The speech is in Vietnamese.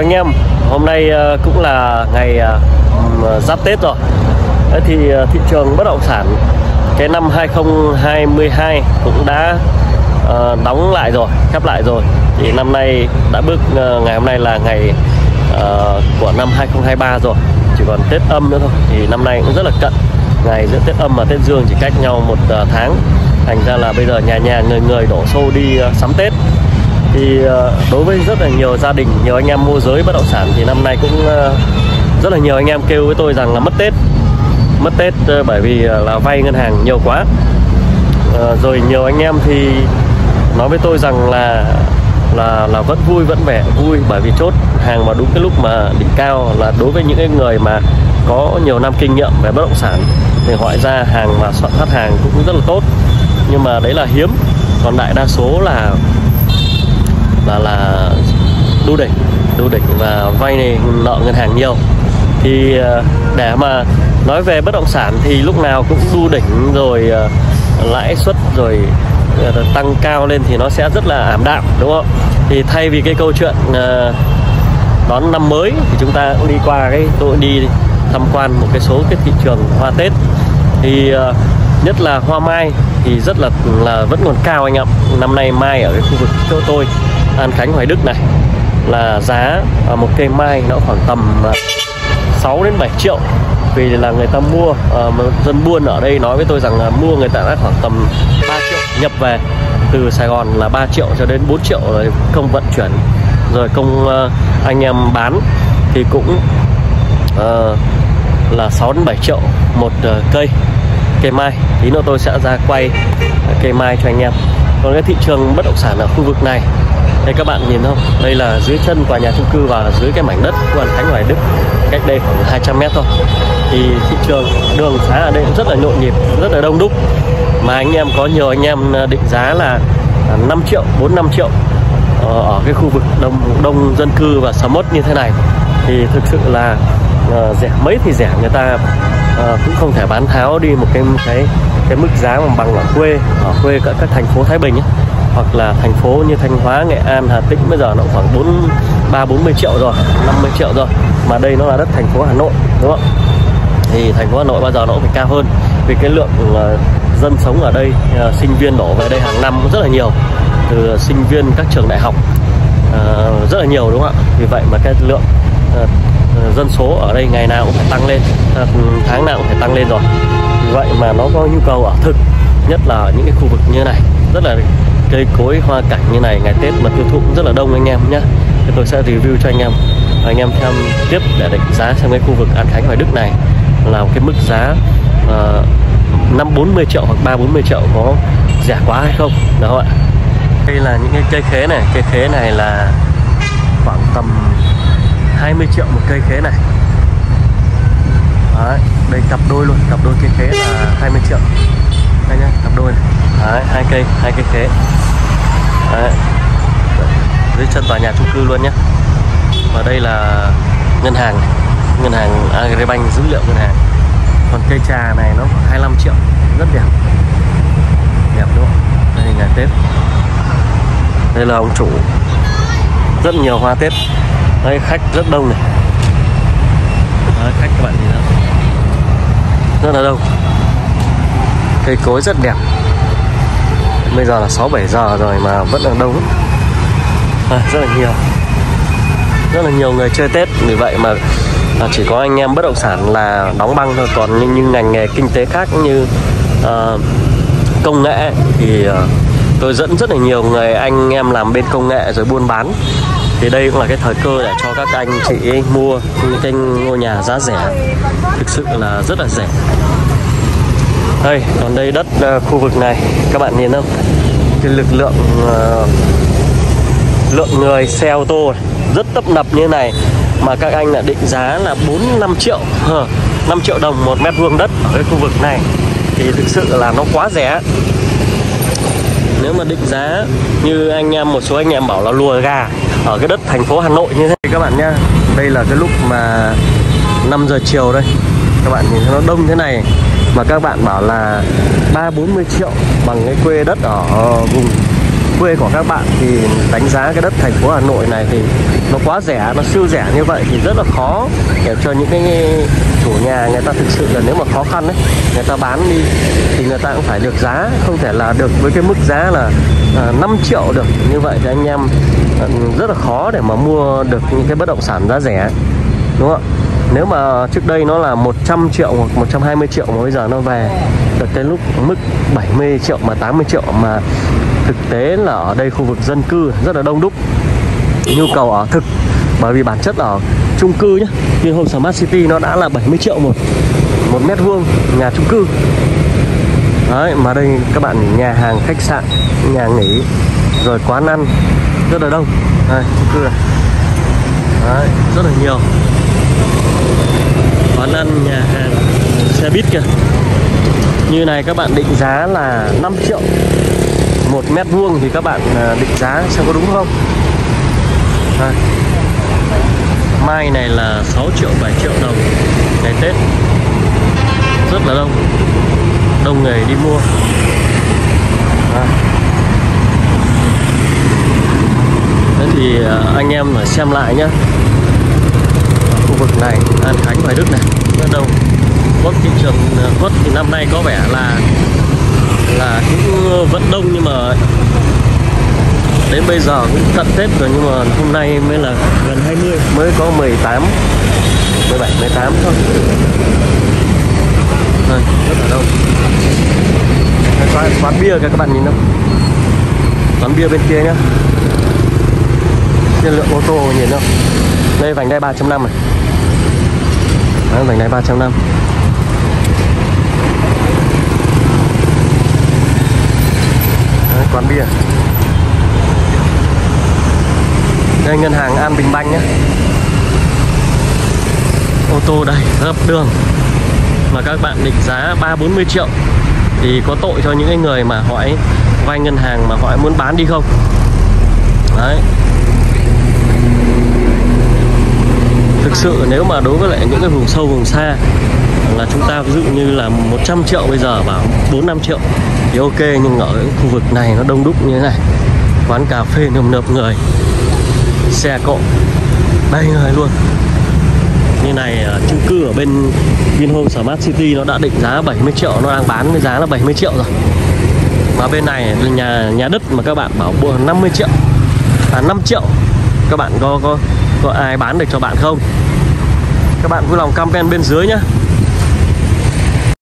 chào anh em Hôm nay ờ, cũng là ngày ờ, ờ, giáp Tết rồi. Thế thì thị trường bất động sản cái năm 2022 cũng đã đóng lại rồi, khép lại rồi. Thì năm nay đã bước ngày hôm nay là ngày của năm 2023 rồi. Chỉ còn Tết âm nữa thôi. Thì năm nay cũng rất là cận. Ngày giữa Tết âm và Tết dương chỉ cách nhau một tháng. Thành ra là bây giờ nhà nhà người người đổ xô đi sắm Tết thì ờ, đối với rất là nhiều gia đình, nhiều anh em môi giới bất động sản thì năm nay cũng ờ, rất là nhiều anh em kêu với tôi rằng là mất tết. Mất tết ờ, bởi vì là vay ngân hàng nhiều quá. Rồi nhiều anh em thì nói với tôi rằng là là là vẫn vui, vẫn vẻ vui bởi vì chốt hàng vào đúng cái lúc mà đỉnh cao là đối với những cái người mà có nhiều năm kinh nghiệm về bất động sản thì gọi ra hàng và soạn phát hàng cũng rất là tốt. Nhưng mà đấy là hiếm. Còn đại đa số là là là đu đỉnh đu đỉnh và vay này, nợ ngân hàng nhiều. Thì ờ, để mà nói về bất động sản thì lúc nào cũng đu đỉnh rồi ờ, lãi suất rồi ờ, tăng cao lên thì nó sẽ rất là ảm đạm, đúng không? Thì thay vì cái câu chuyện đón năm mới thì chúng ta cũng đi qua cái, tôi đi tham quan một cái số cái thị trường hoa tết. Thì nhất là hoa mai thì rất là là vẫn còn cao anh ạ. Năm nay mai ở cái khu vực chỗ tôi An Khánh Hoài Đức này là giá à, một cây mai nó khoảng tầm à, 6 đến 7 triệu. Vì là người ta mua ờ, dân buôn ở đây nói với tôi rằng là mua người ta đã khoảng tầm 3 triệu nhập về. Từ Sài Gòn là 3 triệu cho đến 4 triệu rồi công vận chuyển. Rồi công ờ, anh em bán thì cũng ờ, là 6 đến 7 triệu một ờ, cây cây mai. Tí nữa tôi sẽ ra quay cây mai cho anh em. Còn cái thị trường bất động sản ở khu vực này đây các bạn nhìn không? Đây là dưới chân tòa nhà chung cư và dưới cái mảnh đất của An Khánh Hoài Đức cách đây khoảng 200 mét thôi. Thì thị trường đường xá ở đây cũng rất là nhộn nhịp rất là đông đúc. Mà anh em có nhiều anh em à, định giá là à, 5 triệu 4 5 triệu ờ, ở cái khu vực đông đông dân cư và sầm uất như thế này. Thì thực sự là uh, rẻ mấy thì rẻ người ta uh, cũng không thể bán tháo đi một cái cái cái mức giá mà bằng ở quê ở quê các các thành phố Thái Bình ấy hoặc là thành phố như Thanh Hóa, Nghệ An, Hà Tĩnh bây giờ nó khoảng 4 3 40 triệu rồi, 50 triệu rồi. Mà đây nó là đất thành phố Hà Nội đúng không? Thì thành phố Hà Nội bao giờ nó cũng phải cao hơn vì cái lượng ờ, dân sống ở đây ờ, sinh viên đổ về đây hàng năm rất là nhiều từ sinh viên các trường đại học ờ, rất là nhiều đúng không ạ? Vì vậy mà cái lượng dân số ở đây ngày nào cũng phải tăng lên, tháng nào cũng phải tăng lên rồi. Vì vậy mà nó có nhu cầu ở thực nhất là ở những cái khu vực như này rất là cây cối hoa cảnh như này ngày Tết mà tiêu thụ cũng rất là đông anh em nhé thì tôi sẽ review cho anh em. Và anh em xem tiếp để đánh giá xem cái khu vực An Khánh Hoài Đức này là một cái mức giá ờ, năm bốn mươi triệu hoặc ba bốn mươi triệu có rẻ quá hay không. Đó ạ. Đây là những cái cây khế này. Cây khế này là khoảng tầm 20 triệu một cây khế này. Đấy, đây cặp đôi luôn. Cặp đôi cây khế là 20 triệu đây nhá cặp đôi này. Đấy, hai cây hai cây khế. Đấy. dưới chân tòa nhà chung cư luôn nhé và đây là ngân hàng. Ngân hàng Agribank dữ liệu ngân hàng. Còn cây trà này nó khoảng 25 triệu rất đẹp. Đẹp đúng không? Đây là ngày Tết. Đây là ông chủ. Rất nhiều hoa Tết. Đây khách rất đông này. Đấy, khách các bạn nhìn không rất là đông cây cối rất đẹp. Bây giờ là 6 7 giờ rồi mà vẫn là đông. À, rất là nhiều. Rất là nhiều người chơi Tết. Vì vậy mà à, chỉ có anh em bất động sản là đóng băng thôi. Còn như, như ngành nghề kinh tế khác như à, công nghệ thì à, tôi dẫn rất là nhiều người anh em làm bên công nghệ rồi buôn bán. Thì đây cũng là cái thời cơ để cho các anh chị mua những cái ngôi nhà giá rẻ. Thực sự là rất là rẻ đây còn đây đất uh, khu vực này các bạn nhìn không? Cái lực lượng uh, lượng người xe ô tô rất tấp nập như này mà các anh là định giá là 4 5 triệu huh, 5 triệu đồng một mét vuông đất ở cái khu vực này. Thì thực sự là nó quá rẻ. Nếu mà định giá như anh em một số anh em bảo là lùa gà ở cái đất thành phố Hà Nội như thế các bạn nhá đây là cái lúc mà 5 giờ chiều đây các bạn nhìn thấy nó đông thế này. Mà các bạn bảo là ba bốn mươi triệu bằng cái quê đất ở vùng quê của các bạn thì đánh giá cái đất thành phố Hà Nội này thì nó quá rẻ nó siêu rẻ như vậy thì rất là khó để cho những cái chủ nhà người ta thực sự là nếu mà khó khăn đấy người ta bán đi thì người ta cũng phải được giá không thể là được với cái mức giá là à, 5 triệu được. Như vậy thì anh em ừ, rất là khó để mà mua được những cái bất động sản giá rẻ. Đúng không ạ? Nếu mà trước đây nó là 100 triệu hoặc 120 triệu mà bây giờ nó về được cái lúc mức 70 triệu mà 80 triệu mà thực tế là ở đây khu vực dân cư rất là đông đúc. Nhu cầu ở thực bởi vì bản chất ở chung cư nhá. Vinhome Smart City nó đã là 70 triệu một một mét vuông nhà chung cư. Đấy mà đây các bạn nhà hàng khách sạn nhà nghỉ rồi quán ăn rất là đông. Đây chung cư này. Đấy, rất là nhiều quán ăn nhà hàng xe buýt kìa. Như này các bạn định giá là 5 triệu. Một mét vuông thì các bạn à, định giá xem có đúng không? À. mai này là 6 triệu 7 triệu đồng. Ngày Tết. Rất là đông. Đông người đi mua. À. thế thì à, anh em xem lại nhé vực này An Khánh Hoài Đức này. Rất đông quất thị trường quất thì năm nay có vẻ là là cũng vẫn đông nhưng mà đến bây giờ cũng cận Tết rồi nhưng mà hôm nay mới là gần 20 mới có 18 17 18 thôi. Đây, rất là đông. Quán, quán bia kìa các bạn nhìn đâu? Quán bia bên kia nhá. Tiên lượng ô tô nhìn không đây vành đai 3.5 này Đấy, vành đai 3.5 Đấy, quán bia. Đây ngân hàng An Bình Banh nhé. Ô tô đây gấp đường. Mà các bạn định giá ba bốn mươi triệu thì có tội cho những cái người mà họ vay ngân hàng mà họ muốn bán đi không? Đấy. Thực sự nếu mà đối với lại những cái vùng sâu, vùng xa là chúng ta ví dụ như là 100 triệu bây giờ bảo 4 5 triệu thì ok, nhưng ở khu vực này nó đông đúc như thế này. Quán cà phê nườm nượp người, xe cộ đầy người luôn. Như này à, chung cư ở bên Vinhome Smart City nó đã định giá 70 triệu, nó đang bán với giá là 70 triệu rồi. Mà bên này nhà nhà đất mà các bạn bảo mua 50 triệu à 5 triệu. Các bạn có có có ai bán được cho bạn không các bạn vui lòng comment bên dưới nhé.